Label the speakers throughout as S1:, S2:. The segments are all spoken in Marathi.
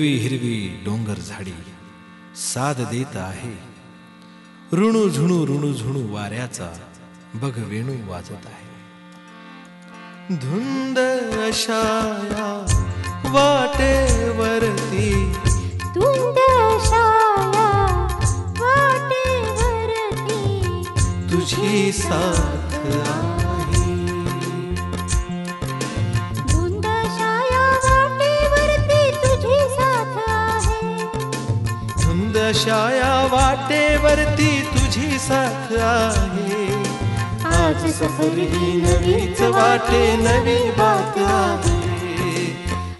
S1: हिरवी हिरवी डोंगर झाडी साद देत आहे. ऋणू झुणू ऋणू झुणू वाऱ्याचा बघ वेणू वाजत आहे. धुंद अशाया वाटेवरती.
S2: तुंद शाया वाटेवरती.
S1: तुझी साथ अशाया वाटेवरती तुझी साथ आहे. आज सफर ही नवीच वाटे नवी बात आहे.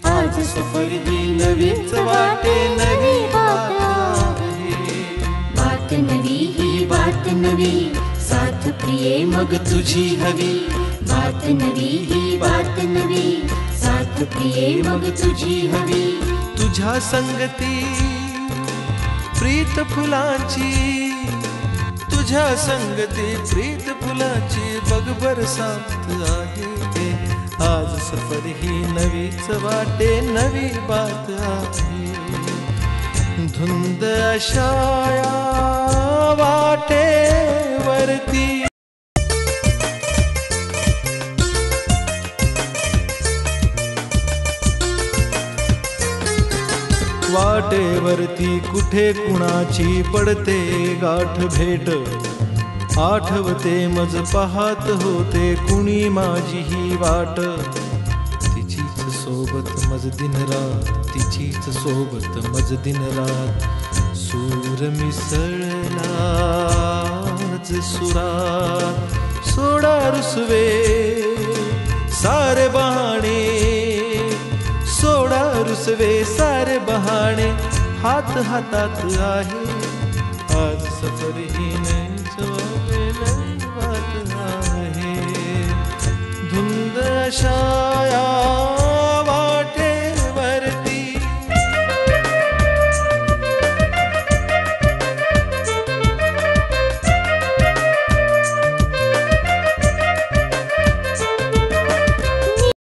S1: आज सफर ही नवीच वाटे नवी बात आहे.
S3: बात नवी ही बात नवी साथ प्रिये मग तुझी हवी. बात नवी ही बात नवी साथ प्रिये मग तुझी हवी.
S1: तुझ्या संगती प्रीत फुलाची तुझ्या संगती प्रीत फुलाची बगबर साथ आहे आज सफर ही नवीच वाटे नवी बात आहे. धुंद अशा वाटेवरती कुठे कुणाची पडते गाठ भेट. आठवते मज पाहत होते कुणी माझी ही वाट. तिचीच सोबत मज दिन रात तिचीच सोबत मज दिन रात. सूर मिसळला सुरा सोडा रुसवे फसवे सारे बहाने हाथ हाथात आहे। आज सफ़र ही नाही जवळ नाही वाट आहे। धुंद अशा